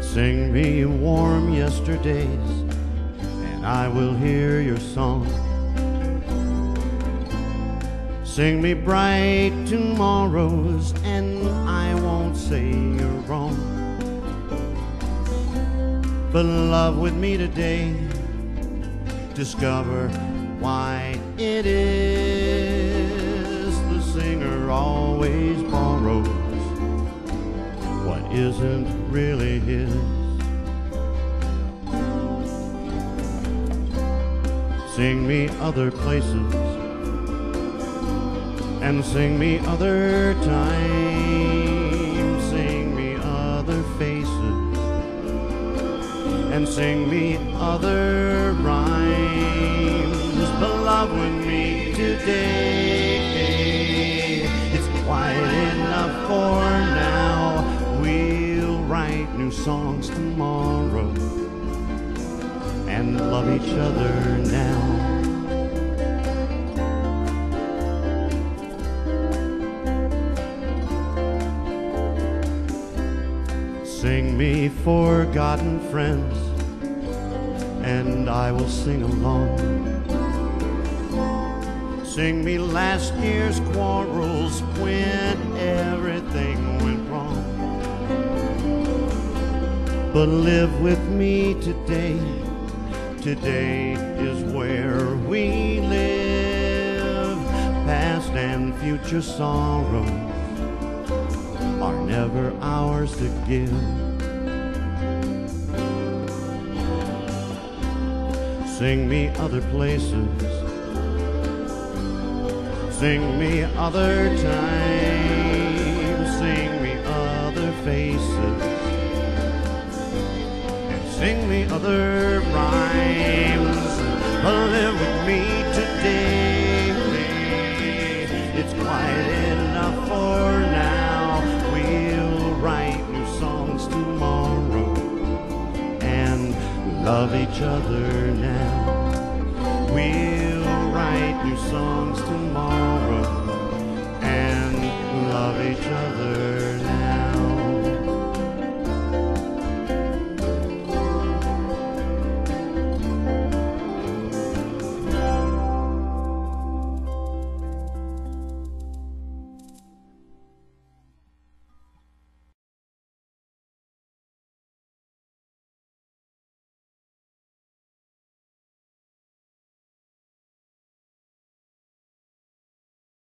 Sing me warm yesterdays, and I will hear your song. Sing me bright tomorrows, and I won't say you're wrong. But love with me today, discover why it is the singer always borrows what isn't really his. Sing me other places and sing me other times. Sing me other faces and sing me other rhymes. Love with me today. It's quite enough for now. We'll write new songs tomorrow and love each other now. Sing me forgotten friends, and I will sing along. Sing me last year's quarrels when everything went wrong. But live with me today. Today is where we live. Past and future sorrows are never ours to give. Sing me other places, sing me other times, sing me other faces, and sing me other rhymes. But live with me today. It's quite enough for now. We'll write new songs tomorrow and love each other now. Songs tomorrow and love each other